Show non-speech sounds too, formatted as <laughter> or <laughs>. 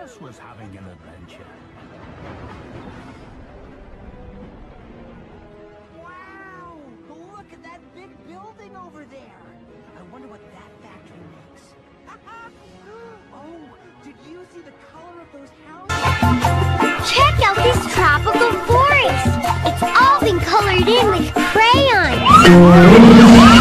Thomas was having an adventure. Wow! Look at that big building over there. I wonder what that factory makes. <laughs> oh, did you see the color of those houses? Check out this tropical forest. It's all been colored in with crayons.